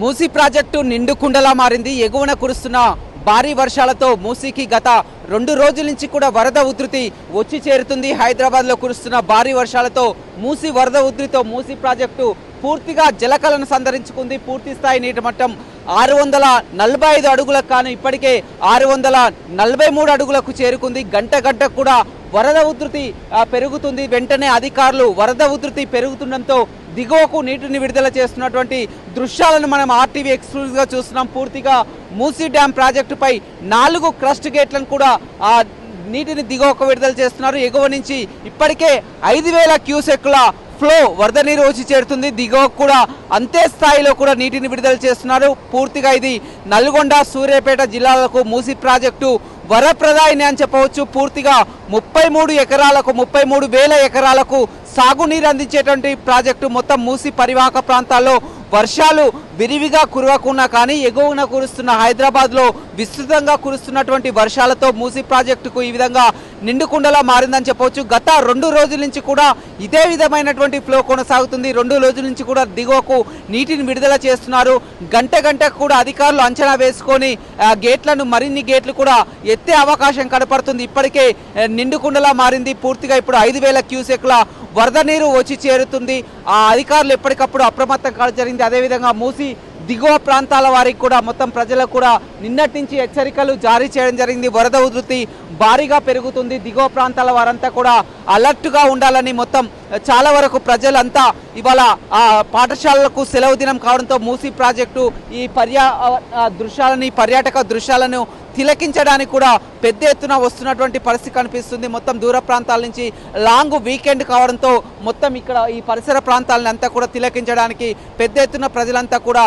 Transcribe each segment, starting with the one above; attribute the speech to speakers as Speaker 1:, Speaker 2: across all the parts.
Speaker 1: Musi project నిండు కుండలా మారింది. ఎగువన కురుస్తున్న భారీ వర్షాలతో మూసీకి గత రెండు రోజుల నుంచి కూడా వరద ఉధృతి వచ్చి చేరుతుంది. హైదరాబాద్లో కురుస్తున్న భారీ వర్షాలతో మూసీ వరద ఉధృతితో మూసీ ప్రాజెక్టు పూర్తిగా జలకలను సంతరించుకుంది పూర్తి స్థాయి నీటి మట్టం ఆరు వందల నలభై ఐదు అడుగులకు కాను ఇప్పటికే ఆరు వందల నలభై మూడు అడుగులకు చేరుకుంది. గంట గంట కూడా వరద ఉధృతి పెరుగుతుంది. వెంటనే అధికారులు వరద ఉధృతి పెరుగుతుండటంతో దిగువకు నీటిని విడుదల చేస్తున్నటువంటి దృశ్యాలను మనం ఆర్టీవీ ఎక్స్క్లూజివ్గా చూస్తున్నాం. పూర్తిగా మూసీ డ్యామ్ ప్రాజెక్టుపై నాలుగు క్రస్ట్ గేట్లను కూడా ఆ నీటిని దిగువకు విడుదల చేస్తున్నారు. ఎగువ నుంచి ఇప్పటికే ఐదు వేల క్యూసెక్ల ఫ్లో వరద నీరు వచ్చి చేరుతుంది. దిగువ కూడా అంతే స్థాయిలో కూడా నీటిని విడుదల చేస్తున్నారు. పూర్తిగా ఇది నల్గొండ సూర్యాపేట జిల్లాలకు మూసి ప్రాజెక్టు వరప్రదాయిని అని చెప్పవచ్చు. పూర్తిగా ముప్పై మూడు ఎకరాలకు ముప్పై మూడు వేల ఎకరాలకు సాగునీరు అందించేటువంటి ప్రాజెక్టు మొత్తం మూసి పరివాహక ప్రాంతాల్లో వర్షాలు విరివిగా కురవకున్నా కానీ ఎగువన కురుస్తున్న హైదరాబాద్లో విస్తృతంగా కురుస్తున్నటువంటి వర్షాలతో మూసి ప్రాజెక్టుకు ఈ విధంగా నిండుకుండలా మారిందని చెప్పవచ్చు. గత రెండు రోజుల నుంచి కూడా ఇదే విధమైనటువంటి ఫ్లో కొనసాగుతుంది. రెండు రోజుల నుంచి కూడా దిగువకు నీటిని విడుదల చేస్తున్నారు. గంట గంటకు కూడా అధికారులు అంచనా వేసుకొని గేట్లను మరిన్ని గేట్లు కూడా ఎత్తే అవకాశం కనపడుతుంది. ఇప్పటికే నిండుకుండలా మారింది. పూర్తిగా ఇప్పుడు ఐదు వేల క్యూసెక్ల వరద నీరు వచ్చి చేరుతుంది. ఆ అధికారులు ఎప్పటికప్పుడు అప్రమత్తం కావడం జరిగింది. అదేవిధంగా మూసి దిగువ ప్రాంతాల వారికి కూడా మొత్తం ప్రజలకు కూడా నిన్నటి నుంచి హెచ్చరికలు జారీ చేయడం జరిగింది. వరద ఉధృతి భారీగా పెరుగుతుంది. దిగువ ప్రాంతాల వారంతా కూడా అలర్ట్గా ఉండాలని మొత్తం చాలా వరకు ప్రజలంతా ఇవాళ పాఠశాలలకు సెలవు దినం కావడంతో మూసీ ప్రాజెక్టు ఈ పర్యా దృశ్యాలని పర్యాటక దృశ్యాలను తిలకించడానికి కూడా పెద్ద ఎత్తున వస్తున్నటువంటి పరిస్థితి కనిపిస్తుంది. మొత్తం దూర ప్రాంతాల నుంచి లాంగ్ వీకెండ్ కావడంతో మొత్తం ఇక్కడ ఈ పరిసర ప్రాంతాలను అంతా కూడా తిలకించడానికి పెద్ద ఎత్తున ప్రజలంతా కూడా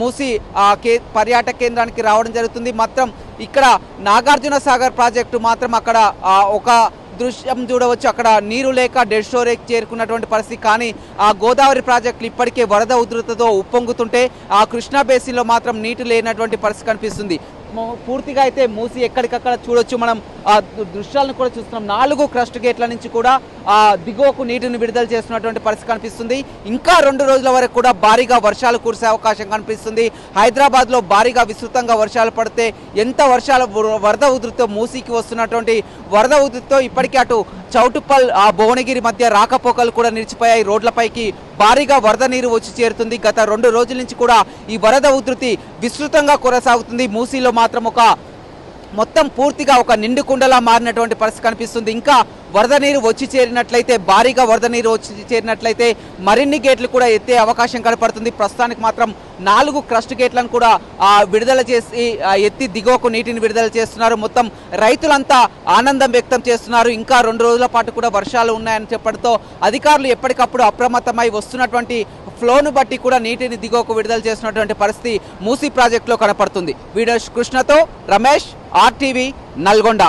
Speaker 1: మూసి ఆ కే పర్యాటక కేంద్రానికి రావడం జరుగుతుంది. మాత్రం ఇక్కడ నాగార్జున సాగర్ ప్రాజెక్టు మాత్రం అక్కడ ఒక దృశ్యం చూడవచ్చు. అక్కడ నీరు లేక డెడ్ స్టోరేజ్ చేరుకున్నటువంటి పరిస్థితి. కానీ ఆ గోదావరి ప్రాజెక్టులు ఇప్పటికే వరద ఉధృతతో ఉప్పొంగుతుంటే ఆ కృష్ణా బేసిన్లో మాత్రం నీటి లేనటువంటి పరిస్థితి కనిపిస్తుంది. పూర్తిగా అయితే మూసి ఎక్కడికక్కడ చూడొచ్చు. మనం ఆ దృశ్యాలను కూడా చూస్తున్నాం. నాలుగు క్రస్ట్ గేట్ల నుంచి కూడా ఆ దిగువకు నీటిని విడుదల చేస్తున్నటువంటి పరిస్థితి కనిపిస్తుంది. ఇంకా రెండు రోజుల వరకు కూడా భారీగా వర్షాలు కురిసే అవకాశం కనిపిస్తుంది. హైదరాబాద్లో భారీగా విస్తృతంగా వర్షాలు పడితే ఎంత వర్షాలు వరద ఉధృతితో మూసీకి వస్తున్నటువంటి వరద ఉధృతితో ఇప్పటికీ అటు చౌటుప్పల్ ఆ భువనగిరి మధ్య రాకపోకలు కూడా నిలిచిపోయాయి. రోడ్లపైకి భారీగా వరద నీరు వచ్చి చేరుతుంది. గత రెండు రోజుల నుంచి కూడా ఈ వరద ఉధృతి విస్తృతంగా కొనసాగుతుంది. మూసీలో మాత్రం ఒక మొత్తం పూర్తిగా ఒక నిండు కుండలా మారినటువంటి పరిస్థితి కనిపిస్తుంది. ఇంకా వరద నీరు వచ్చి చేరినట్లయితే భారీగా వరద నీరు వచ్చి చేరినట్లయితే మరిన్ని గేట్లు కూడా ఎత్తే అవకాశం కనపడుతుంది. ప్రస్తుతానికి మాత్రం నాలుగు క్రస్ట్ గేట్లను కూడా విడుదల చేసి ఎత్తి దిగువకు నీటిని విడుదల చేస్తున్నారు. మొత్తం రైతులంతా ఆనందం వ్యక్తం చేస్తున్నారు. ఇంకా రెండు రోజుల పాటు కూడా వర్షాలు ఉన్నాయని చెప్పడంతో అధికారులు ఎప్పటికప్పుడు అప్రమత్తమై వస్తున్నటువంటి ఫ్లోను బట్టి కూడా నీటిని దిగువకు విడుదల చేస్తున్నటువంటి పరిస్థితి మూసీ ప్రాజెక్టులో కనపడుతుంది. వీడియో కృష్ణతో రమేష్ ఆర్టీవీ నల్గొండ.